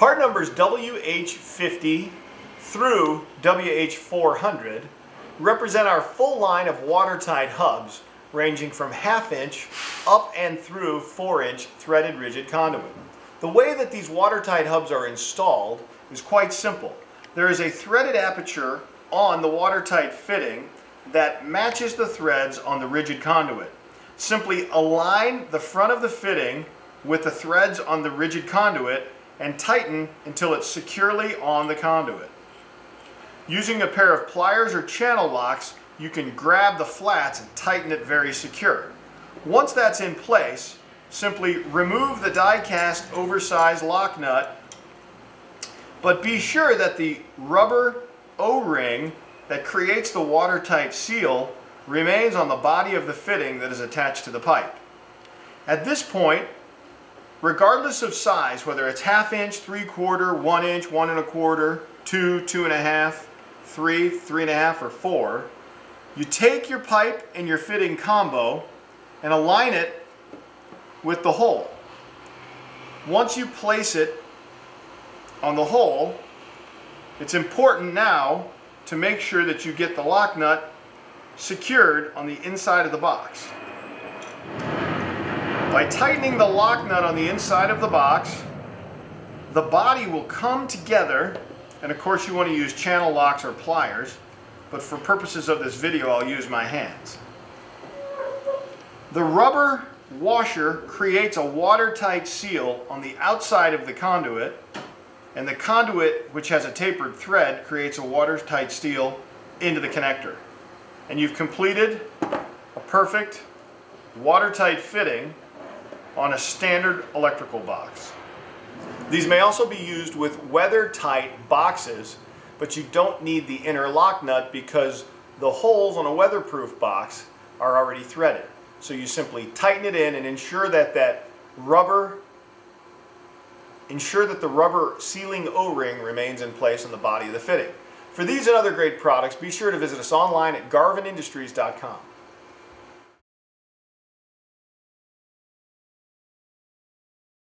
Part numbers WH50 through WH400 represent our full line of watertight hubs ranging from half inch up and through 4 inch threaded rigid conduit. The way that these watertight hubs are installed is quite simple. There is a threaded aperture on the watertight fitting that matches the threads on the rigid conduit. Simply align the front of the fitting with the threads on the rigid conduit and tighten until it's securely on the conduit. Using a pair of pliers or channel locks, you can grab the flats and tighten it very secure. Once that's in place, simply remove the die-cast oversized lock nut, but be sure that the rubber O-ring that creates the watertight seal remains on the body of the fitting that is attached to the pipe. At this point, regardless of size, whether it's half inch, three quarter, one inch, one and a quarter, two, two and a half, three, three and a half, or four, you take your pipe and your fitting combo and align it with the hole. Once you place it on the hole, it's important now to make sure that you get the lock nut secured on the inside of the box. By tightening the lock nut on the inside of the box, the body will come together, and of course you want to use channel locks or pliers, but for purposes of this video I'll use my hands. The rubber washer creates a watertight seal on the outside of the conduit and the conduit, which has a tapered thread, creates a watertight seal into the connector. And you've completed a perfect watertight fitting on a standard electrical box. These may also be used with weather-tight boxes, but you don't need the inner lock nut because the holes on a weatherproof box are already threaded. So you simply tighten it in and ensure that that rubber ensure that the rubber sealing O-ring remains in place on the body of the fitting. For these and other great products, be sure to visit us online at garvinindustries.com.